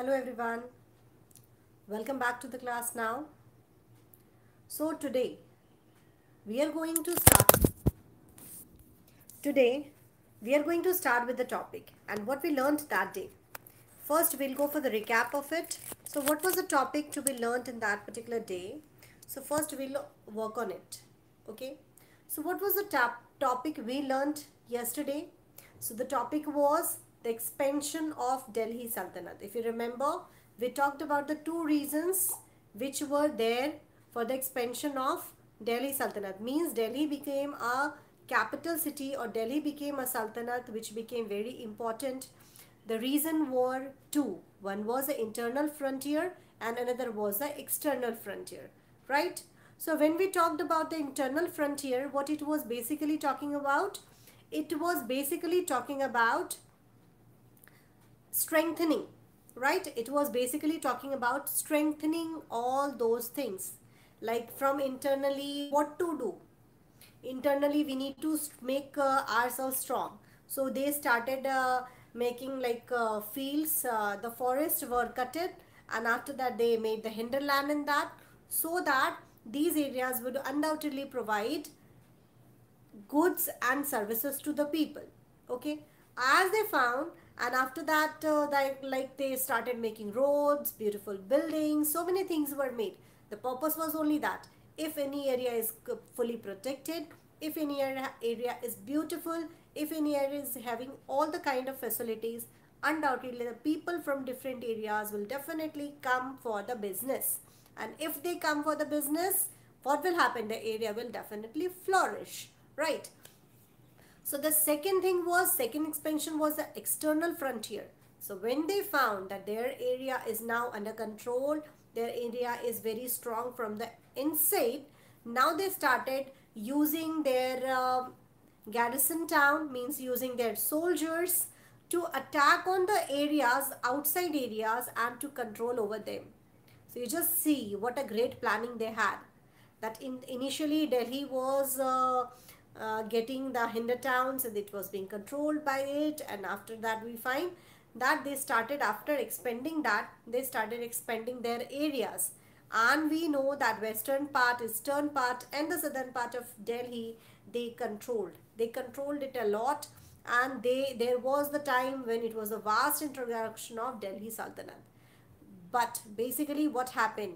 Hello everyone. Welcome back to the class now. So today we are going to start. Today we are going to start with the topic and what we learned that day. First we'll go for the recap of it. So what was the topic to be learned in that particular day? So first we'll work on it. Okay. So what was the top topic we learned yesterday? So the topic was the expansion of Delhi Sultanate. If you remember, we talked about the two reasons which were there for the expansion of Delhi Sultanate. Means Delhi became a capital city or Delhi became a Sultanate which became very important. The reason were two. One was the internal frontier and another was the external frontier. Right? So when we talked about the internal frontier, what it was basically talking about? It was basically talking about strengthening right? It was basically talking about strengthening all those things. Like from internally what to do? Internally we need to make uh, ourselves strong. So they started uh, making like uh, fields uh, the forests were cutted and after that they made the hinterland in that so that these areas would undoubtedly provide goods and services to the people okay? As they found and after that uh, they, like they started making roads beautiful buildings so many things were made. The purpose was only that. If any area is fully protected if any area, area is beautiful if any area is having all the kind of facilities undoubtedly the people from different areas will definitely come for the business. And if they come for the business what will happen? The area will definitely flourish right so the second thing was, second expansion was the external frontier. So when they found that their area is now under control, their area is very strong from the inside, now they started using their uh, garrison town, means using their soldiers to attack on the areas, outside areas and to control over them. So you just see what a great planning they had. That in initially Delhi was uh, uh, getting the hinder towns and it was being controlled by it. And after that we find that they started after expanding that they started expanding their areas. And we know that western part eastern part and the southern part of delhi they controlled. They controlled it a lot. And they there was the time when it was a vast introduction of delhi sultanate. But basically what happened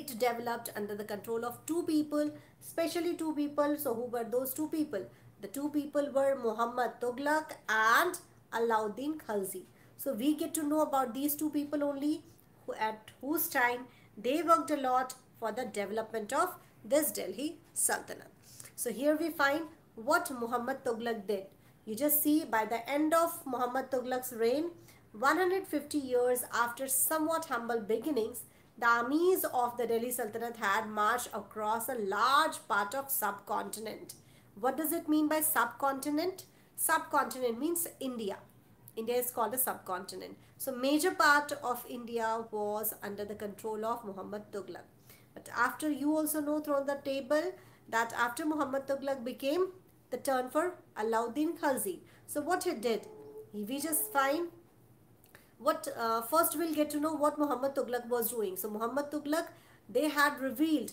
it developed under the control of two people especially two people. So who were those two people? The two people were muhammad tughlaq and alauddin khalji so we get to know about these two people only who at whose time they worked a lot for the development of this delhi sultanate. So here we find what muhammad tughlaq did. You just see by the end of muhammad tughlaq's reign 150 years after somewhat humble beginnings the armies of the Delhi Sultanate had marched across a large part of subcontinent. What does it mean by subcontinent? Subcontinent means India. India is called a subcontinent. So major part of India was under the control of Muhammad Tughlaq. But after you also know from the table that after Muhammad Tughlaq became the turn for Alauddin Khalji. So what he did? He we just find what uh, first we'll get to know what Muhammad Tughlaq was doing. So Muhammad Tughlaq, they had revealed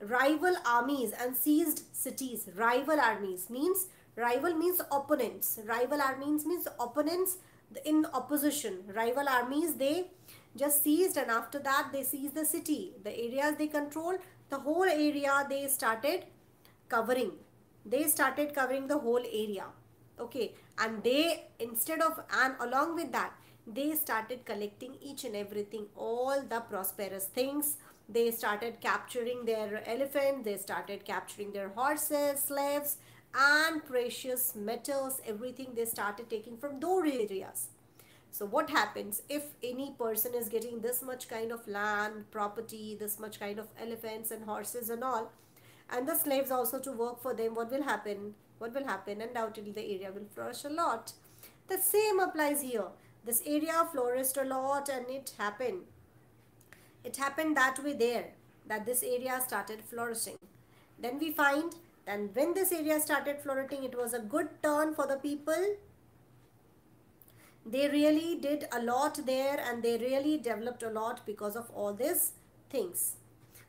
rival armies and seized cities. Rival armies means rival means opponents. Rival armies means opponents in opposition. Rival armies they just seized and after that they seized the city. The areas they controlled, the whole area they started covering. They started covering the whole area okay and they instead of and along with that they started collecting each and everything all the prosperous things. They started capturing their elephant they started capturing their horses slaves and precious metals everything they started taking from those areas. So what happens if any person is getting this much kind of land property this much kind of elephants and horses and all and the slaves also to work for them what will happen what will happen? Undoubtedly the area will flourish a lot. The same applies here. This area flourished a lot and it happened. It happened that way there that this area started flourishing. Then we find that when this area started flourishing it was a good turn for the people. They really did a lot there and they really developed a lot because of all these things.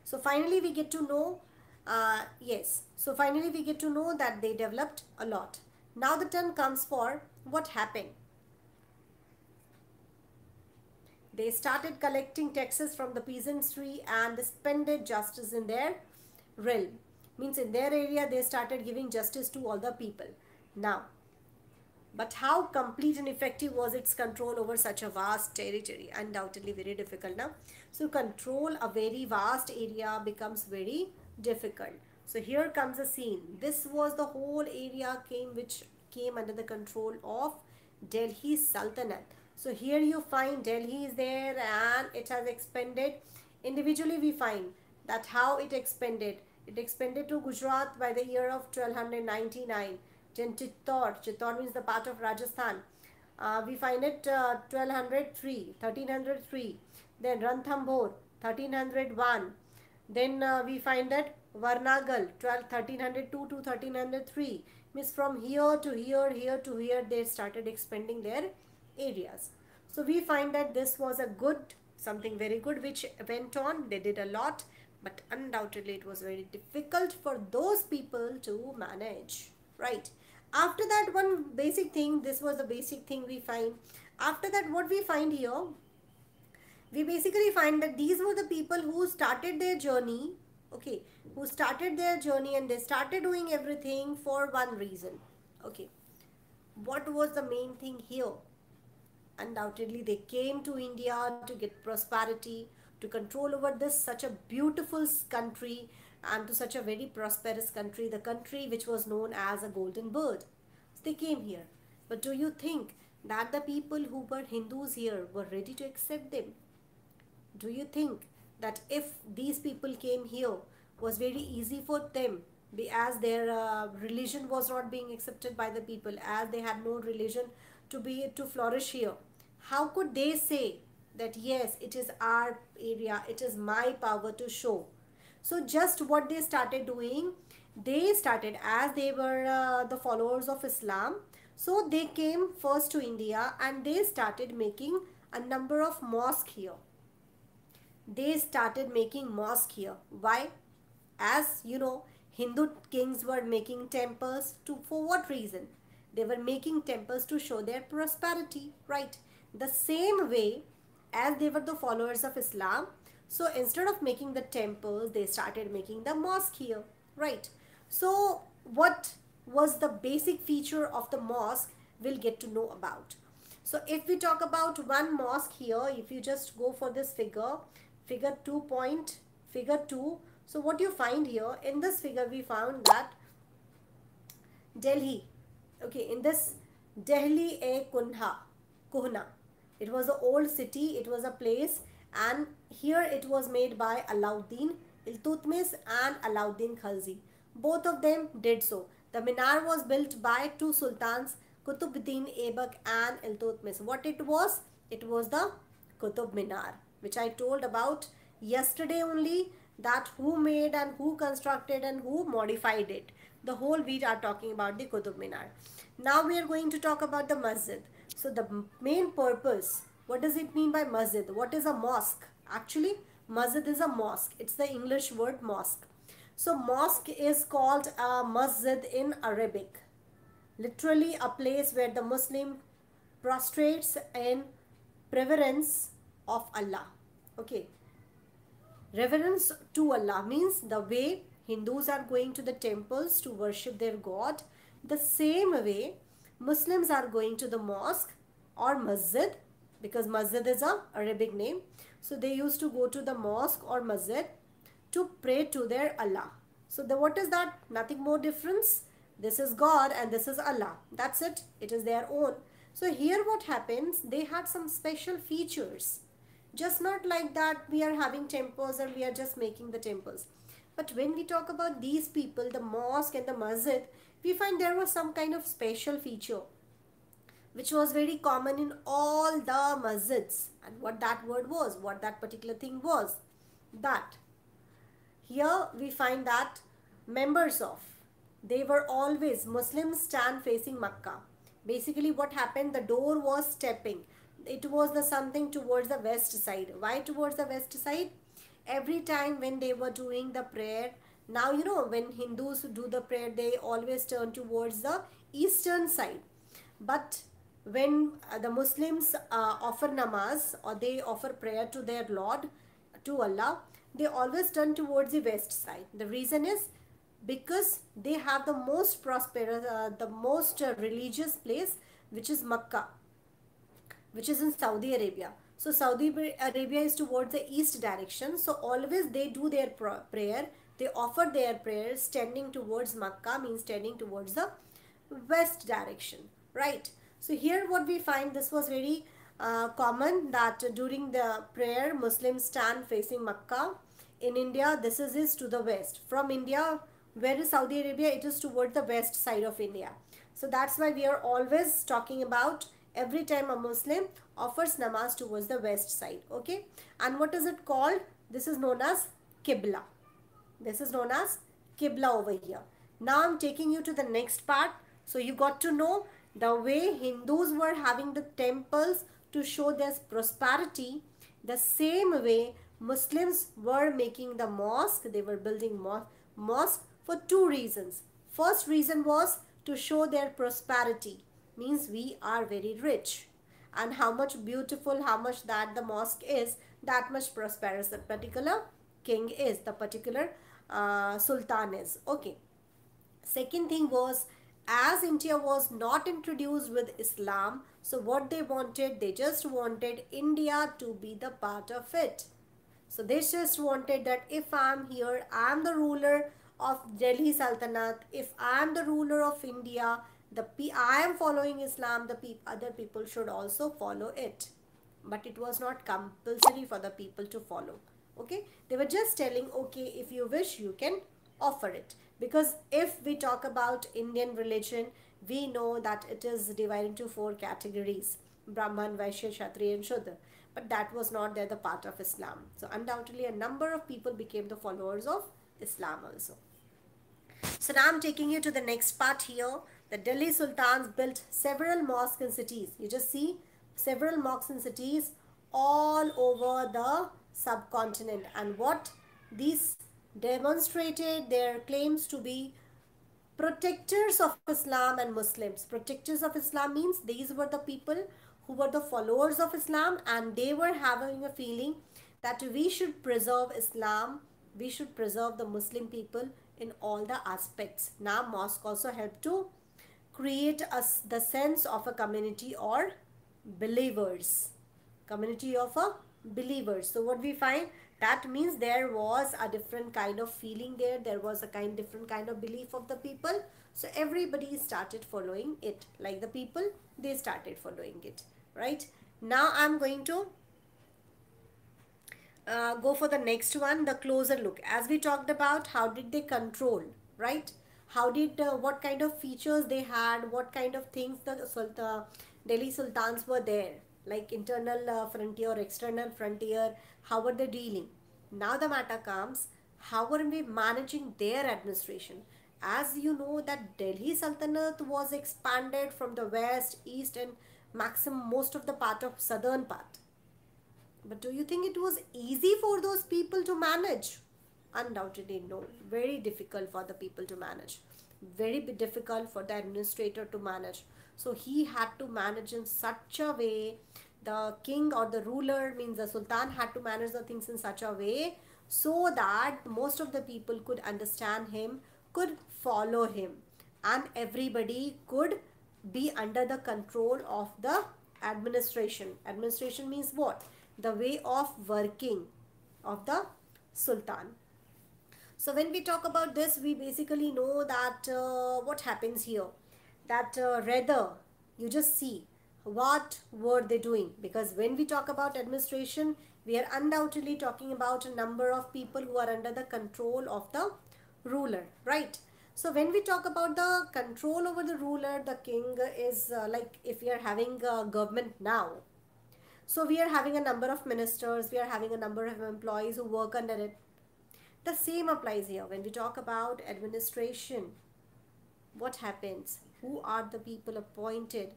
So finally we get to know uh, yes. So finally we get to know that they developed a lot. Now the turn comes for what happened. They started collecting taxes from the peasantry and suspended justice in their realm. Means in their area they started giving justice to all the people. Now but how complete and effective was its control over such a vast territory? Undoubtedly very difficult now. So control a very vast area becomes very difficult. So here comes a scene. This was the whole area came which came under the control of Delhi Sultanate. So here you find Delhi is there and it has expanded. Individually we find that how it expanded. It expanded to Gujarat by the year of 1299 then Chittor, Chittor means the part of Rajasthan. Uh, we find it uh, 1203, 1303. Then Ranthambore, 1301. Then uh, we find that Varnagal, 12, 1302 to 1303. Means from here to here, here to here, they started expanding their areas. So we find that this was a good, something very good which went on. They did a lot, but undoubtedly it was very difficult for those people to manage, right? after that one basic thing this was the basic thing we find after that what we find here we basically find that these were the people who started their journey okay who started their journey and they started doing everything for one reason okay what was the main thing here undoubtedly they came to india to get prosperity to control over this such a beautiful country and to such a very prosperous country, the country which was known as a golden bird. So they came here. But do you think that the people who were Hindus here were ready to accept them? Do you think that if these people came here was very easy for them as their uh, religion was not being accepted by the people as they had no religion to be to flourish here how could they say that yes it is our area it is my power to show so just what they started doing, they started as they were uh, the followers of Islam. So they came first to India and they started making a number of mosques here. They started making mosque here. Why? As you know, Hindu kings were making temples to for what reason? They were making temples to show their prosperity, right? The same way as they were the followers of Islam, so instead of making the temples, they started making the mosque here, right? So what was the basic feature of the mosque we'll get to know about. So if we talk about one mosque here, if you just go for this figure, figure 2 point, figure 2. So what you find here, in this figure we found that Delhi, okay, in this Delhi a Kunha, Kuhna. It was an old city, it was a place and here it was made by Alauddin Iltutmish and Alauddin Khalji. Both of them did so. The minar was built by two sultans Kutubuddin Aibak and Iltutmish. What it was? It was the Qutub Minar which I told about yesterday only that who made and who constructed and who modified it. The whole we are talking about the Qutub Minar. Now we are going to talk about the masjid. So the main purpose what does it mean by masjid? What is a mosque? Actually, masjid is a mosque. It's the English word mosque. So mosque is called a masjid in Arabic. Literally a place where the Muslim prostrates in reverence of Allah. Okay. Reverence to Allah means the way Hindus are going to the temples to worship their God. The same way Muslims are going to the mosque or masjid because masjid is a Arabic name. So they used to go to the mosque or masjid to pray to their Allah. So the, what is that? Nothing more difference. This is God and this is Allah. That's it. It is their own. So here what happens, they had some special features. Just not like that we are having temples and we are just making the temples. But when we talk about these people, the mosque and the masjid, we find there was some kind of special feature which was very common in all the masjids. And what that word was what that particular thing was that. Here we find that members of they were always muslims stand facing makkah. Basically what happened the door was stepping it was the something towards the west side. Why towards the west side? Every time when they were doing the prayer now you know when hindus do the prayer they always turn towards the eastern side. But when uh, the muslims uh, offer namaz or they offer prayer to their lord to allah they always turn towards the west side. The reason is because they have the most prosperous uh, the most religious place which is makkah which is in Saudi Arabia. So Saudi Arabia is towards the east direction. So always they do their prayer. They offer their prayer standing towards Makkah means standing towards the west direction. Right. So here what we find this was very uh, common that during the prayer Muslims stand facing Makkah. In India this is, is to the west. From India where is Saudi Arabia it is towards the west side of India. So that's why we are always talking about every time a Muslim offers namaz towards the west side. Okay. And what is it called? This is known as Qibla. This is known as Qibla over here. Now I'm taking you to the next part. So you got to know the way Hindus were having the temples to show their prosperity. The same way Muslims were making the mosque. They were building mo mosque for two reasons. First reason was to show their prosperity means we are very rich. And how much beautiful how much that the mosque is that much prosperous the particular king is the particular uh, sultan is. Okay. Second thing was as india was not introduced with islam so what they wanted they just wanted india to be the part of it. So they just wanted that if i'm here i'm the ruler of delhi sultanate if i'm the ruler of india the I am following Islam, the pe other people should also follow it. But it was not compulsory for the people to follow. Okay, they were just telling, okay, if you wish, you can offer it. Because if we talk about Indian religion, we know that it is divided into four categories Brahman, Vaishya, Kshatriya, and Shudra. But that was not there the part of Islam. So undoubtedly, a number of people became the followers of Islam also. So now I'm taking you to the next part here. The Delhi Sultans built several mosques in cities. You just see several mosques in cities all over the subcontinent. And what these demonstrated their claims to be protectors of Islam and Muslims. Protectors of Islam means these were the people who were the followers of Islam and they were having a feeling that we should preserve Islam, we should preserve the Muslim people in all the aspects. Now mosque also helped to create us the sense of a community or believers. Community of a believers. So what we find that means there was a different kind of feeling there. There was a kind different kind of belief of the people. So everybody started following it. Like the people they started following it right? Now i'm going to uh, go for the next one the closer look. As we talked about how did they control right how did uh, what kind of features they had? What kind of things the, the delhi sultans were there? Like internal uh, frontier external frontier how were they dealing? Now the matter comes how were we managing their administration? As you know that delhi sultanate was expanded from the west east and maximum most of the part of southern part. But do you think it was easy for those people to manage undoubtedly no very difficult for the people to manage. Very difficult for the administrator to manage. So he had to manage in such a way the king or the ruler means the sultan had to manage the things in such a way so that most of the people could understand him could follow him. And everybody could be under the control of the administration. Administration means what? The way of working of the sultan so when we talk about this, we basically know that uh, what happens here. That uh, rather you just see what were they doing. Because when we talk about administration, we are undoubtedly talking about a number of people who are under the control of the ruler, right? So when we talk about the control over the ruler, the king is uh, like if we are having a government now. So we are having a number of ministers, we are having a number of employees who work under it the same applies here. When we talk about administration. What happens? who are the people appointed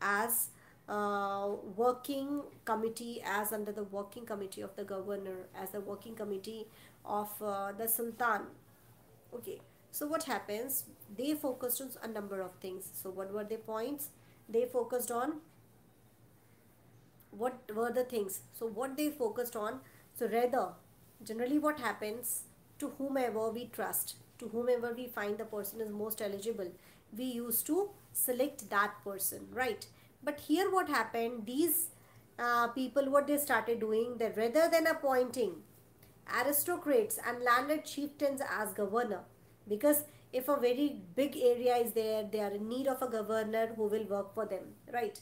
as uh, working committee as under the working committee of the governor as the working committee of uh, the sultan? Okay so what happens? They focused on a number of things. So what were the points? They focused on what were the things. So what they focused on so rather generally what happens to whomever we trust to whomever we find the person is most eligible we used to select that person right? But here what happened these uh, people what they started doing that rather than appointing aristocrats and landed chieftains as governor because if a very big area is there they are in need of a governor who will work for them right?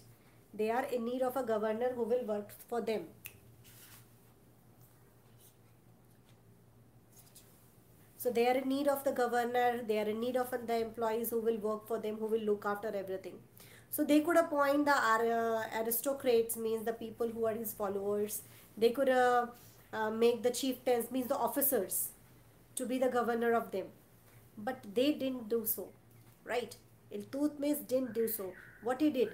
They are in need of a governor who will work for them so they are in need of the governor they are in need of the employees who will work for them who will look after everything. So they could appoint the uh, aristocrats means the people who are his followers. They could uh, uh, make the chieftains means the officers to be the governor of them. But they didn't do so right? Iltutmish didn't do so. What he did?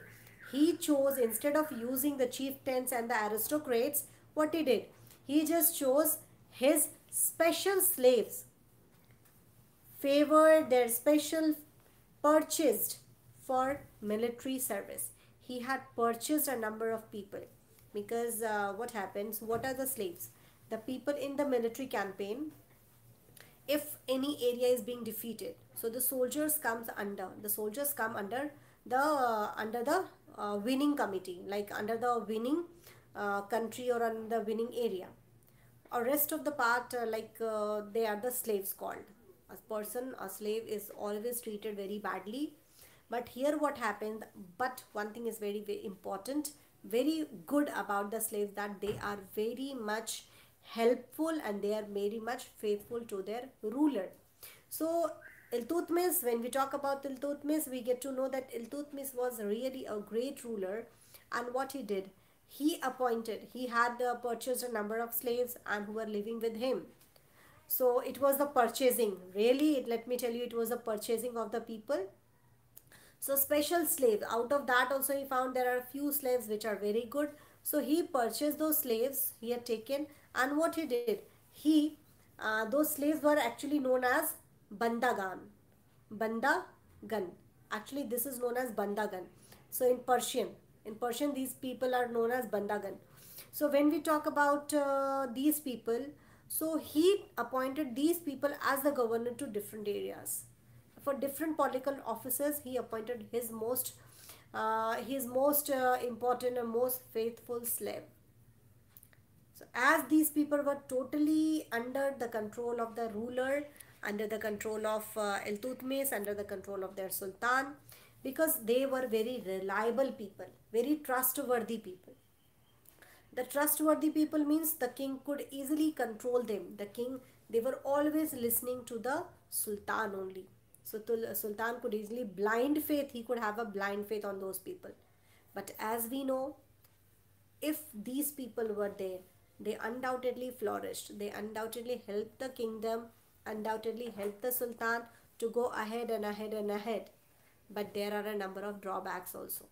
He chose instead of using the chieftains and the aristocrats what he did? He just chose his special slaves favored their special purchased for military service. He had purchased a number of people because uh, what happens what are the slaves? The people in the military campaign if any area is being defeated so the soldiers comes under the soldiers come under the uh, under the uh, winning committee like under the winning uh, country or under the winning area. Or rest of the part uh, like uh, they are the slaves called a person a slave is always treated very badly. But here what happened but one thing is very, very important very good about the slaves that they are very much helpful and they are very much faithful to their ruler. So Iltutmish, when we talk about Iltutmish, we get to know that Iltutmish was really a great ruler. And what he did, he appointed, he had uh, purchased a number of slaves and who were living with him. So it was the purchasing, really, let me tell you, it was the purchasing of the people. So special slaves, out of that also he found there are a few slaves which are very good. So he purchased those slaves he had taken and what he did, he, uh, those slaves were actually known as Bandagan. Bandagan. Actually, this is known as Bandagan. So in Persian, in Persian, these people are known as Bandagan. So when we talk about uh, these people, so he appointed these people as the governor to different areas. For different political offices, he appointed his most, uh, his most uh, important and most faithful slave. So as these people were totally under the control of the ruler, under the control of uh, Iltutmish, under the control of their sultan because they were very reliable people, very trustworthy people. The trustworthy people means the king could easily control them. The king, they were always listening to the sultan only. So uh, sultan could easily blind faith, he could have a blind faith on those people. But as we know, if these people were there, they undoubtedly flourished. They undoubtedly helped the kingdom undoubtedly helped the Sultan to go ahead and ahead and ahead. But there are a number of drawbacks also.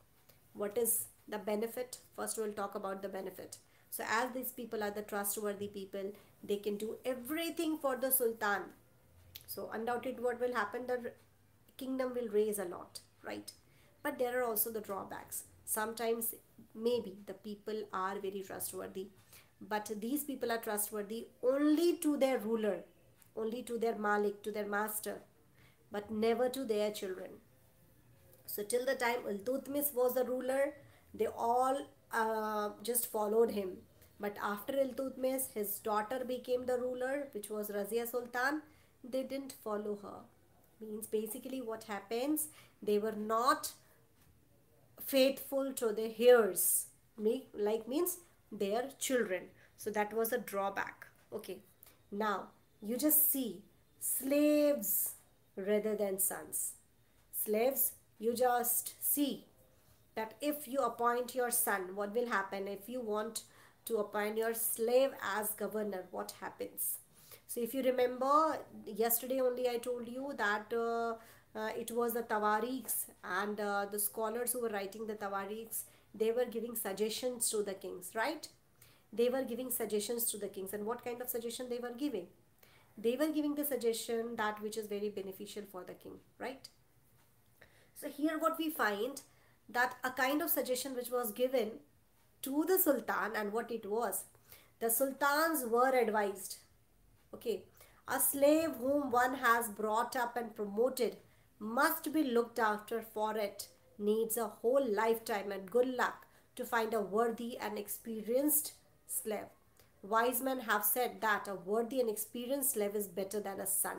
What is the benefit? First, we'll talk about the benefit. So, as these people are the trustworthy people, they can do everything for the Sultan. So, undoubtedly, what will happen? The kingdom will raise a lot, right? But there are also the drawbacks. Sometimes, maybe the people are very trustworthy, but these people are trustworthy only to their ruler only to their malik, to their master, but never to their children. So till the time Iltutmish was the ruler, they all uh, just followed him. But after Iltutmish, his daughter became the ruler, which was Razia Sultan. They didn't follow her. Means basically what happens, they were not faithful to their heirs. Me, Like means their children. So that was a drawback. Okay. Now, you just see slaves rather than sons. Slaves, you just see that if you appoint your son, what will happen? If you want to appoint your slave as governor, what happens? So if you remember, yesterday only I told you that uh, uh, it was the tawarikhs and uh, the scholars who were writing the tawarikhs they were giving suggestions to the kings right they were giving suggestions to the kings and what kind of suggestion they were giving they were giving the suggestion that which is very beneficial for the king right so here what we find that a kind of suggestion which was given to the sultan and what it was the sultans were advised okay a slave whom one has brought up and promoted must be looked after for it needs a whole lifetime and good luck to find a worthy and experienced slave. Wise men have said that a worthy and experienced slave is better than a son.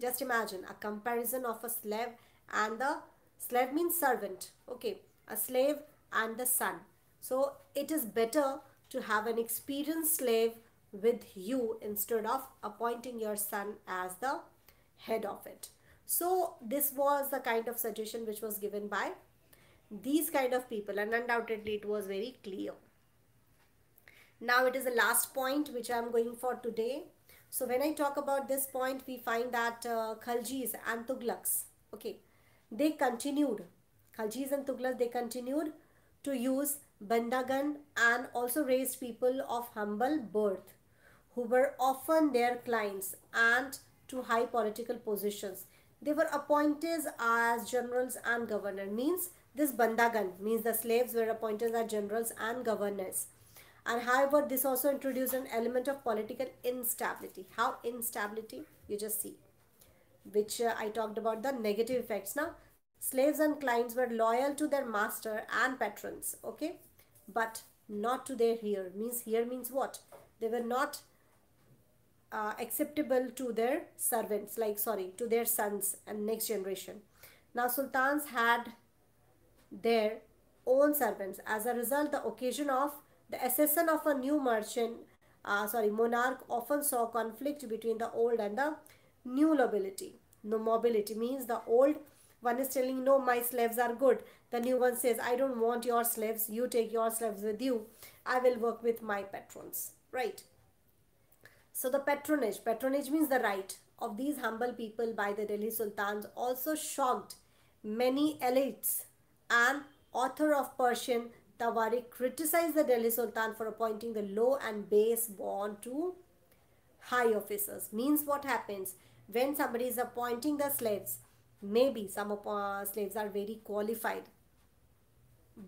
Just imagine a comparison of a slave and the slave means servant. Okay, a slave and the son. So it is better to have an experienced slave with you instead of appointing your son as the head of it. So this was the kind of suggestion which was given by these kind of people and undoubtedly it was very clear. Now it is the last point which I am going for today. So when I talk about this point, we find that uh, Khaljis and Tughlaqs, okay, they continued, Khaljis and Tughlaqs, they continued to use Bandagan and also raised people of humble birth who were often their clients and to high political positions. They were appointed as generals and governors. Means this Bandagan means the slaves were appointed as generals and governors. And however, this also introduced an element of political instability. How instability? You just see. Which uh, I talked about the negative effects. Now, slaves and clients were loyal to their master and patrons. Okay. But not to their here. Means here means what? They were not uh, acceptable to their servants like sorry to their sons and next generation now sultans had their own servants as a result the occasion of the accession of a new merchant uh, sorry monarch often saw conflict between the old and the new nobility. No mobility means the old one is telling no my slaves are good. The new one says i don't want your slaves. You take your slaves with you. I will work with my patrons. Right? So the patronage, patronage means the right of these humble people by the Delhi Sultans also shocked many elites and author of Persian Tawarikh criticized the Delhi Sultan for appointing the low and base born to high officers. Means what happens when somebody is appointing the slaves, maybe some uh, slaves are very qualified.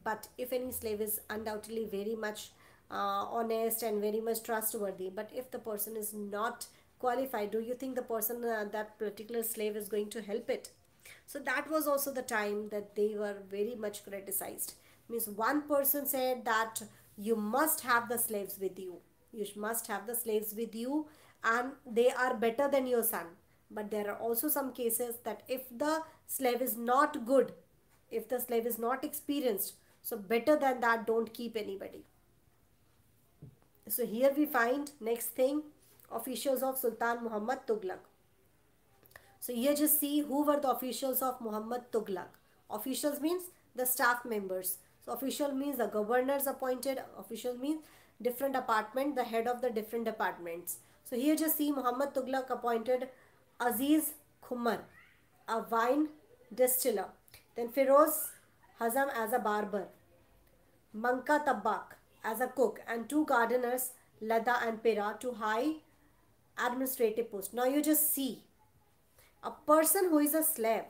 But if any slave is undoubtedly very much uh, honest and very much trustworthy but if the person is not qualified do you think the person uh, that particular slave is going to help it? So that was also the time that they were very much criticized. Means one person said that you must have the slaves with you. You must have the slaves with you and they are better than your son but there are also some cases that if the slave is not good if the slave is not experienced so better than that don't keep anybody so here we find next thing officials of Sultan Muhammad Tughlaq. So here just see who were the officials of Muhammad Tughlaq. Officials means the staff members. So official means the governors appointed. Official means different department, the head of the different departments. So here just see Muhammad Tughlaq appointed Aziz Khummar, a wine distiller. Then Firoz Hajjam as a barber. Manka Tabbakh, as a cook and two gardeners, Ladha and Pira, to high administrative post. Now you just see a person who is a slave.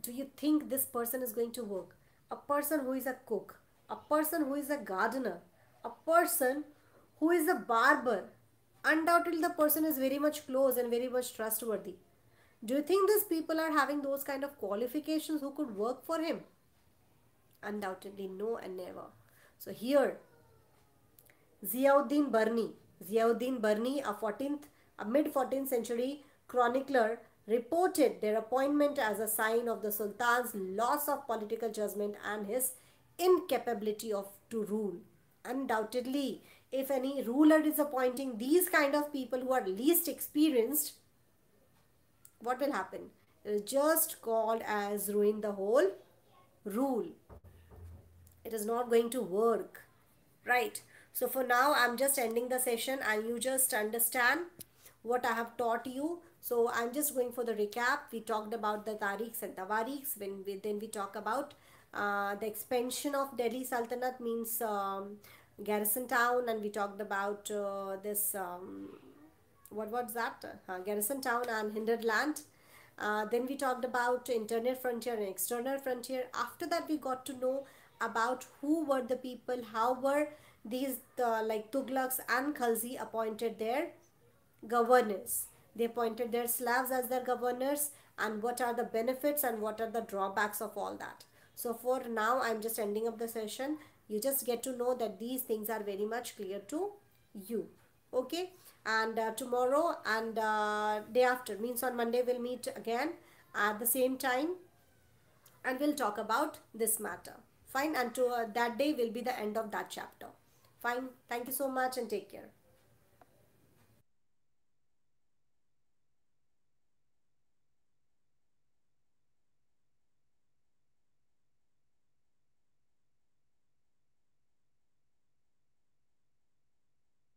Do you think this person is going to work? A person who is a cook, a person who is a gardener, a person who is a barber. Undoubtedly, the person is very much close and very much trustworthy. Do you think these people are having those kind of qualifications who could work for him? Undoubtedly, no and never. So here, Ziauddin Barni, Ziauddin Barni, a 14th, a mid 14th century chronicler, reported their appointment as a sign of the Sultan's loss of political judgment and his incapability of to rule. Undoubtedly, if any ruler is appointing these kind of people who are least experienced, what will happen? It is just called as ruin the whole rule. It is not going to work. Right. So for now i'm just ending the session and you just understand what i have taught you. So i'm just going for the recap. We talked about the tarikhs and tawarikhs when we then we talk about uh, the expansion of delhi sultanate means um, garrison town and we talked about uh, this um, what was that? Uh, garrison town and hinterland uh, then we talked about internal frontier and external frontier. After that we got to know about who were the people how were these uh, like tughlaqs and khalji appointed their governors. They appointed their slavs as their governors and what are the benefits and what are the drawbacks of all that. So for now i'm just ending up the session you just get to know that these things are very much clear to you okay? And uh, tomorrow and uh, day after means on monday we'll meet again at the same time and we'll talk about this matter. Fine and to uh, that day will be the end of that chapter. Fine thank you so much and take care